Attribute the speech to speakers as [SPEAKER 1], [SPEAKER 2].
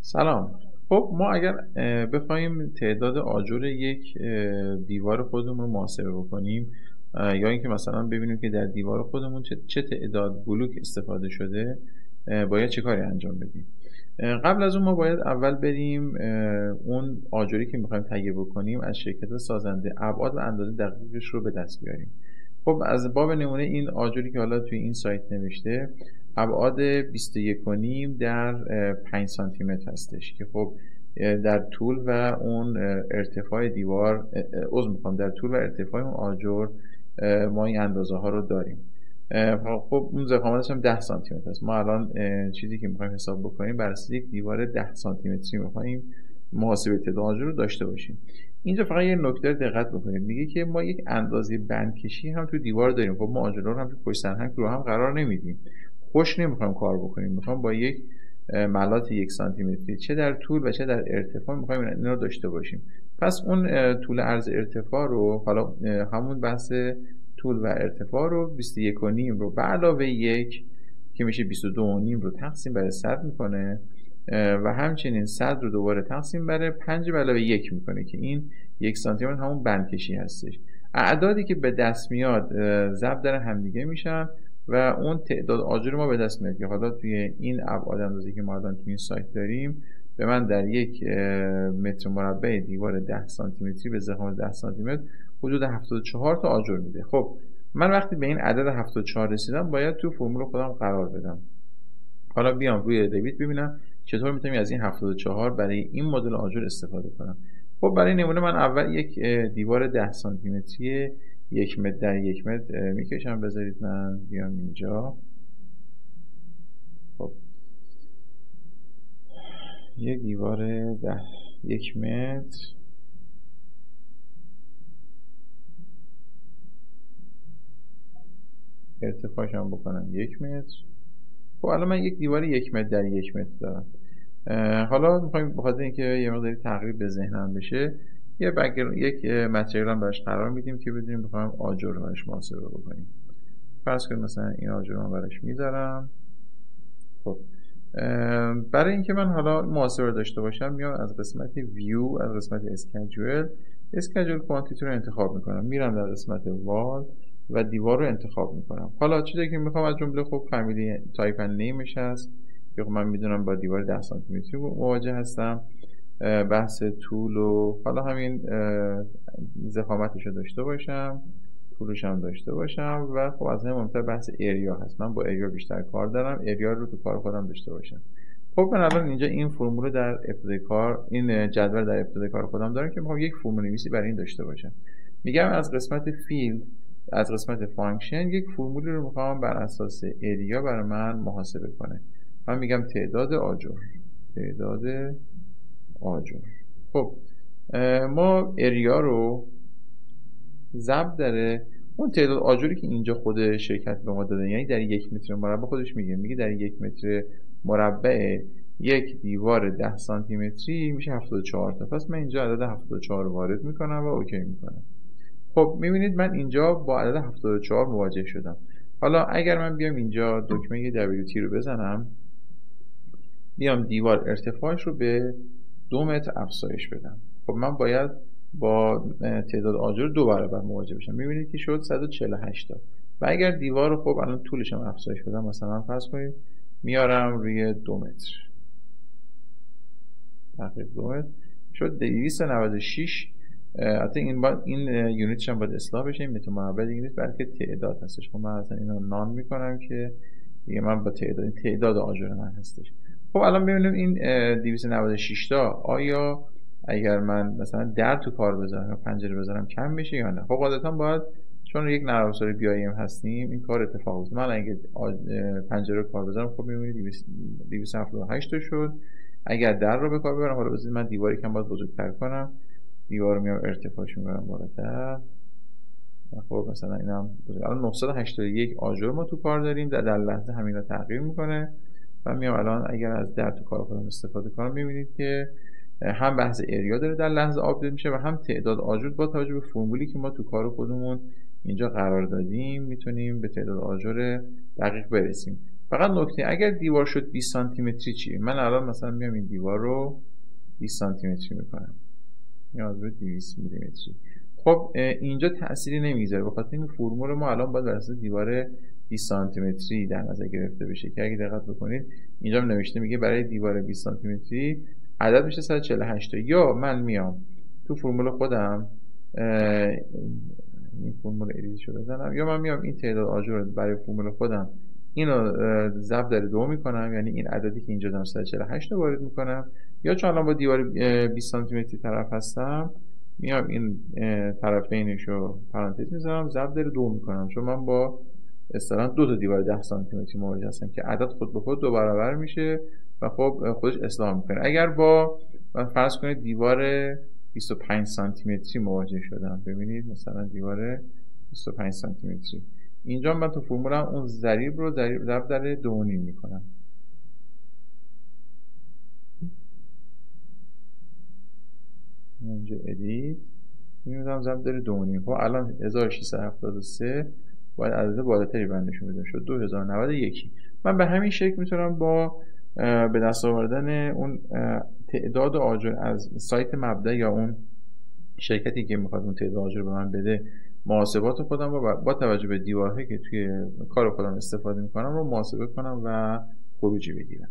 [SPEAKER 1] سلام. خب ما اگر بخوایم تعداد آجر یک دیوار خودمون رو محاسبه بکنیم یا اینکه مثلا ببینیم که در دیوار خودمون چه تعداد بلوک استفاده شده باید چه کاری انجام بدیم؟ قبل از اون ما باید اول بریم اون آجری که می‌خوایم تهیه بکنیم از شرکت سازنده ابعاد و اندازه دقیقش رو به دست بیاریم. خب از باب نمونه این آجری که حالا توی این سایت نوشته ابعاد 21.5 در 5 سانتی متر هستش که خب در طول و اون ارتفاع دیوار عذر می‌خوام در طول و ارتفاع اون آجر ما این اندازه ها رو داریم. خب اون ضخامتش هم 10 سانتی متر است. ما الان چیزی که می‌خوایم حساب بکنیم بر یک دیوار 10 سانتی متری می‌خوایم محاسبه تعداد آجر رو داشته باشیم. اینجا فقط یه نکته دقت بکنید. میگه که ما یک اندازه بندکشی هم تو دیوار داریم. خب ما رو هم تو پشت سرهنگ رو هم قرار نمیدیم. خوش نمی‌خوایم کار بکنیم. می‌خوام با یک ملات یک سانتی متری چه در طول و چه در ارتفاع می‌خوایم این رو داشته باشیم. پس اون طول عرض ارتفاع رو حالا همون بحث طول و ارتفاع رو 21 و نیم رو به علاوه یک که میشه 22 و نیم رو تقسیم بر 100 می‌کنه. و همچنین 100 رو دوباره تقسیم بر 5 به علاوه یک می‌کنه که این یک سانتی متر همون بندکشی هستش. اعدادی که به دست میاد ضرب در همدیگه میشن و اون تعداد آجر ما به دست میاد که حالا توی این ابعاد اندازی که ما الان توی این سایت داریم به من در یک متر مربع دیوار 10 سانتی متری به ضخامت 10 سانتی متر حدود 74 تا آجر میده. خب من وقتی به این عدد 74 رسیدم باید تو فرمول خودم قرار بدم. حالا بیام روی دیوید ببینم. چطور می‌تونم از این 74 برای این مدل آجر استفاده کنم؟ خب برای نمونه من اول یک دیوار 10 سانتی متری یک متر در یک متر می‌کشم بذارید من بیام اینجا. خب. یه دیوار ده یک متر. ارتفاعش هم بکنم یک متر. خب الان من یک دیوار یک متر در یک متر دارم. حالا می‌خوایم بخاطر اینکه یه مقداری تغییر به ذهنم بشه یه. یک متریال هم براش قرار میدیم که بدونیم بخوایم آجر رو براش محاسبه بکنیم. فرض کنیم مثلا این آجر رو براش می‌ذارم. خب برای اینکه من حالا محاسبه داشته باشم میام از قسمت view از قسمت schedule schedule quantity رو انتخاب می‌کنم. میرم در قسمت wall و دیوار رو انتخاب می‌کنم. حالا چیزی که می‌خوام از جمله خب family type name ش هست. که خب من می‌دونم با دیوار 10 سانتی متری مواجه هستم. بحث طول و حالا همین ضخامتش رو داشته باشم طولش هم داشته باشم و خب از همین مهمتر بحث area هست. من با area بیشتر کار دارم. area رو تو کار خودم داشته باشم. خب من الان اینجا این فرمول در ابتدای کار این جدول در ابتدای کار خودم دارم که می‌خوام یک فرمول نویسی برای این داشته باشم. میگم از قسمت field از قسمت function یک فرمولی رو می‌خوام بر اساس area برای من محاسبه کنه. من میگم تعداد آجر. تعداد آجر. خب ما اریا رو ضرب داره. اون تعداد آجری که اینجا خود شرکت به ما داده یعنی در یک متر مربع خودش میگه. میگه در یک متر مربع یک دیوار 10 سانتی متری میشه 74 تا. پس من اینجا عدد 74 وارد می‌کنم و اوکی می‌کنم. خب می‌بینید من اینجا با عدد 74 مواجه شدم. حالا اگر من بیام اینجا دکمه WT رو بزنم. بیام دیوار ارتفاعش رو به دو متر افزایش بدم. خب من باید با تعداد آجر دو برابر مواجه بشم. می‌بینید که شد 148 تا. و اگر دیوار رو خب الان طولش هم افزایش بدم مثلا فرض کنید میارم روی دو متر. تقریبا دو متر. شد 296 حتی این با این یونیتش هم باید اصلاح بشه. این متر مربع دیگه بلکه تعداد هستش. خب من اصلا اینو نان می‌کنم که دیگه من با تعداد تعداد آجر من هستش. خب الان ببینیم این 296 تا آیا اگر من مثلا در تو کار بذارم یا پنجره بذارم کم میشه یا نه؟ خب قاعدتا باید چون یک نرم افزار بیایم هستیم این کار اتفاق افتاد من اگه پنجره کار بذارم خب می‌بینید 278 تا شد. اگر در رو به کار ببرم حالا بذارید من دیواری کم باید بزرگتر کنم. دیوار رو میام ارتفاعش می‌برم بالاتر. خب مثلا اینم الان 981 آجر ما تو کار داریم. در, در لحظه همین رو تغییر می‌کنه. و میام الان اگر از در تو کار خودم استفاده کنم می‌بینید که هم بحث area داره در لحظه update میشه و هم تعداد آجر با توجه به فرمولی که ما تو کار خودمون اینجا قرار دادیم می‌تونیم به تعداد آجر دقیق برسیم. فقط نکته اگر دیوار شد 20 سانتی متری چی من الان مثلا میام این دیوار رو 20 سانتی متری می‌کنم. نیاز به 200 میلی متری خب اینجا تأثیری نمی‌ذاره بخاطر این فرمول ما الان باید بر دیوار 20 سانتی متری در نظر گرفته بشه که اگه دقت بکنید اینجا نوشته میگه برای دیوار 20 سانتی متری عدد میشه 148 یا من میام تو فرمول خودم این فرمول ادیتشو بزنم یا من میام این تعداد آجر برای فرمول خودم اینو ضرب در دو می‌کنم یعنی این عددی که اینجا دارم 148 رو وارد می‌کنم. یا چون الان با دیوار 20 سانتی متری طرف هستم میام این طرفینش رو پرانتز می‌ذارم ضرب در دو می‌کنم. چون من با اصطلاحا دو تا دیوار 10 سانتی متری مواجه هستم که عدد خود به خود دو برابر میشه و خب خودش اصلاح می‌کنه. اگر با فرض کنید دیوار 25 سانتی متری مواجه شدم ببینید مثلا دیوار 25 سانتی متری اینجا من تو فرمولم اون ضریب رو ضریب در دو نیم می‌کنم. اینجا ادیت میمونم ضرب داره دو نیم. خب الان 1673 باید عدد بالاتری بندشون بده شد 2091 من به همین شکل می‌تونم با به دست آوردن اون تعداد آجر از سایت مبدا یا اون شرکتی که می‌خواد اون تعداد آجر به من بده محاسبات خودم رو با توجه به دیوارهایی که توی کار خودم استفاده می‌کنم رو محاسبه کنم و خروجی بگیرم.